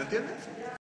¿Se entiende?